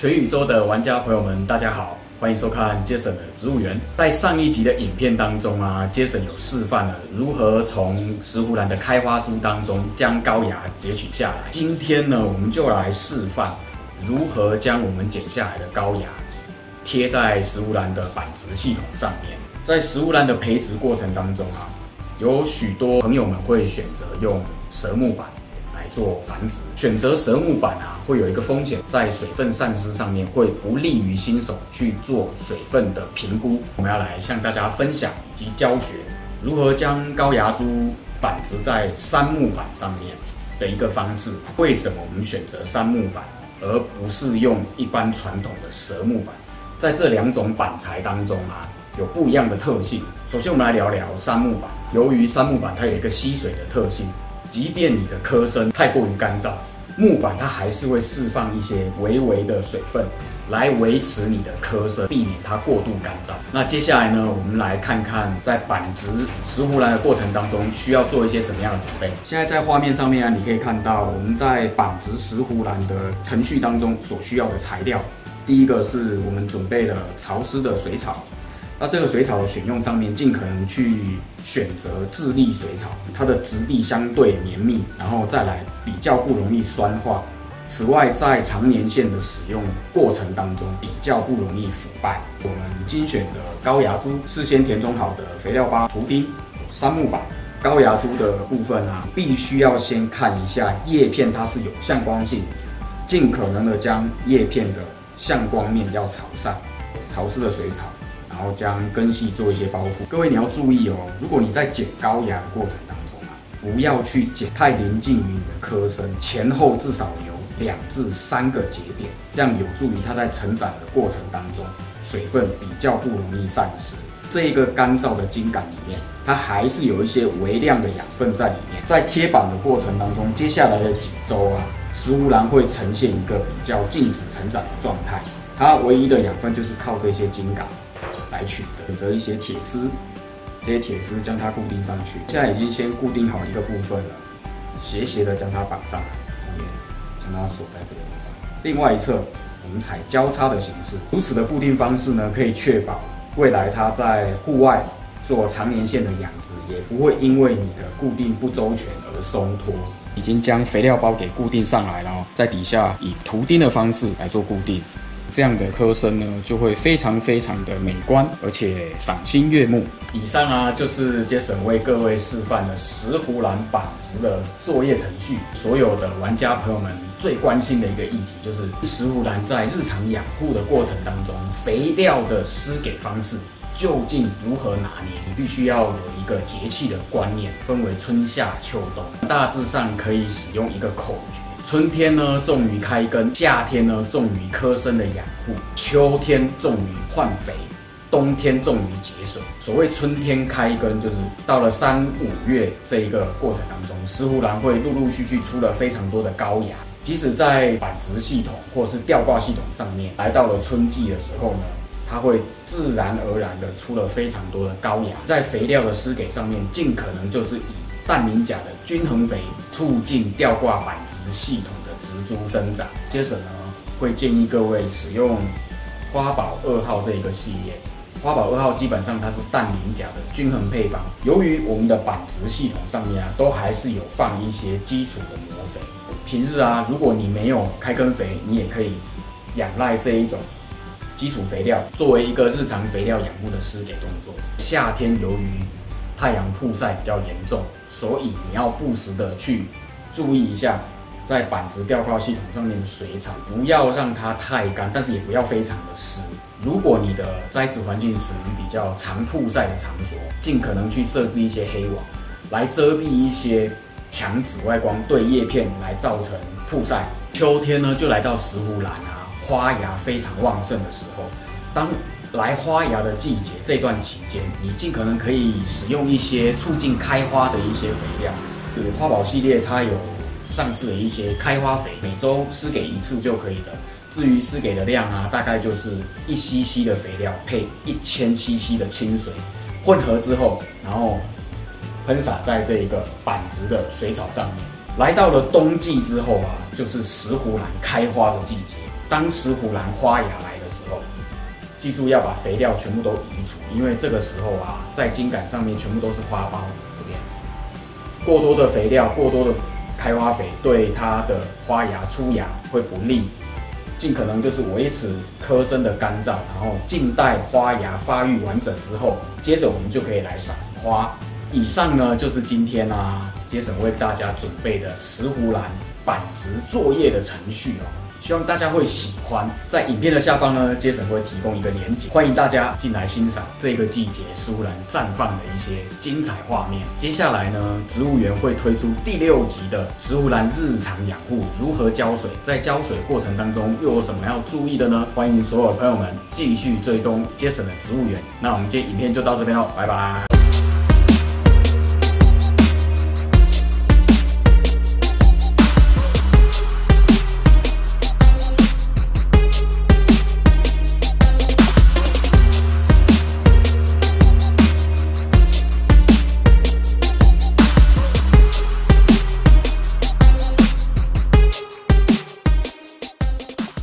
全宇宙的玩家朋友们，大家好，欢迎收看 Jason 的植物园。在上一集的影片当中啊，Jason 有示范了如何从石斛兰的开花株当中将高芽截取下来。今天呢，我们就来示范如何将我们剪下来的高芽贴在石斛兰的板植系统上面。在石斛兰的培植过程当中啊，有许多朋友们会选择用蛇木板。做繁殖，选择蛇木板啊，会有一个风险，在水分散失上面会不利于新手去做水分的评估。我们要来向大家分享以及教学如何将高芽株板植在杉木板上面的一个方式。为什么我们选择杉木板，而不是用一般传统的蛇木板？在这两种板材当中啊，有不一样的特性。首先，我们来聊聊杉木板。由于杉木板它有一个吸水的特性。即便你的科身太过于干燥，木板它还是会释放一些微微的水分，来维持你的科身，避免它过度干燥。那接下来呢，我们来看看在板植石斛兰的过程当中，需要做一些什么样的准备。现在在画面上面啊，你可以看到我们在板植石斛兰的程序当中所需要的材料，第一个是我们准备了潮湿的水草。那这个水草的选用上面，尽可能去选择智利水草，它的质地相对绵密，然后再来比较不容易酸化。此外，在长年限的使用过程当中，比较不容易腐败。我们精选的高芽株，事先填充好的肥料包、图钉、杉木板。高芽株的部分啊，必须要先看一下叶片它是有向光性，尽可能的将叶片的向光面要朝上。潮湿的水草。然后将根系做一些包覆。各位你要注意哦，如果你在剪高芽的过程当中啊，不要去剪太临近于你的科身，前后至少有两至三个节点，这样有助于它在成长的过程当中水分比较不容易散失。这一个干燥的茎秆里面，它还是有一些微量的养分在里面。在贴板的过程当中，接下来的几周啊，食物兰会呈现一个比较静止成长的状态，它唯一的养分就是靠这些茎秆。来取的，选择一些铁丝，这些铁丝将它固定上去。现在已经先固定好一个部分了，斜斜的将它绑上来，后面将它锁在这个地方。另外一侧，我们采交叉的形式，如此的固定方式呢，可以确保未来它在户外做长年限的养殖，也不会因为你的固定不周全而松脱。已经将肥料包给固定上来了，在底下以图钉的方式来做固定。这样的科身呢，就会非常非常的美观，而且赏心悦目。以上啊，就是杰森为各位示范的石斛兰板植的作业程序。所有的玩家朋友们最关心的一个议题，就是石斛兰在日常养护的过程当中，肥料的施给方式究竟如何拿捏？你必须要有一个节气的观念，分为春夏秋冬，大致上可以使用一个口诀。春天呢，重于开根；夏天呢，重于科身的养护；秋天重于换肥；冬天重于节水。所谓春天开根，就是到了三五月这一个过程当中，石斛兰会陆陆续续出了非常多的高芽。即使在板植系统或是吊挂系统上面，来到了春季的时候呢，它会自然而然的出了非常多的高芽。在肥料的施给上面，尽可能就是以氮磷钾的均衡肥，促进吊挂板植系统的植株生长。接着呢，会建议各位使用花宝二号这一个系列。花宝二号基本上它是氮磷钾的均衡配方。由于我们的板植系统上面啊，都还是有放一些基础的磨肥。平日啊，如果你没有开根肥，你也可以仰赖这一种基础肥料，作为一个日常肥料养护的施给动作。夏天由于太阳曝晒比较严重，所以你要不时的去注意一下，在板植吊挂系统上面的水草，不要让它太干，但是也不要非常的湿。如果你的栽植环境属于比较常曝晒的场所，尽可能去设置一些黑网，来遮蔽一些强紫外光对叶片来造成曝晒。秋天呢，就来到石斛兰啊，花芽非常旺盛的时候，当来花芽的季节，这段期间，你尽可能可以使用一些促进开花的一些肥料。花宝系列它有上市的一些开花肥，每周施给一次就可以的。至于施给的量啊，大概就是一 cc 的肥料配一千 cc 的清水，混合之后，然后喷洒在这一个板植的水草上面。来到了冬季之后啊，就是石斛兰开花的季节。当石斛兰花芽来，记住要把肥料全部都移除，因为这个时候啊，在茎秆上面全部都是花苞，这边过多的肥料、过多的开花肥对它的花芽出芽会不利。尽可能就是维持棵身的干燥，然后静待花芽发育完整之后，接着我们就可以来赏花。以上呢就是今天啊，杰森为大家准备的石斛兰板植作业的程序哦，希望大家会喜欢。在影片的下方呢，杰森会提供一个连结，欢迎大家进来欣赏这个季节石斛兰绽放的一些精彩画面。接下来呢，植物园会推出第六集的植物兰日常养护，如何浇水，在浇水过程当中又有什么要注意的呢？欢迎所有朋友们继续追踪杰森的植物园。那我们今天影片就到这边喽，拜拜。